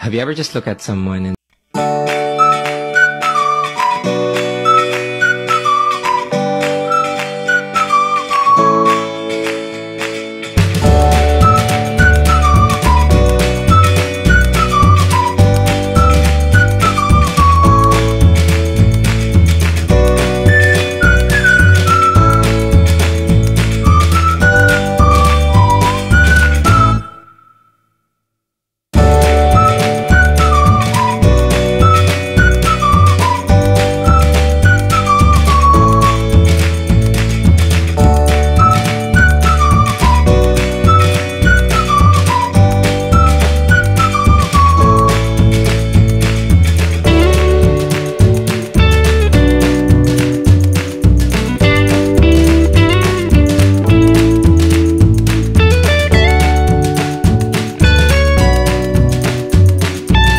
Have you ever just looked at someone and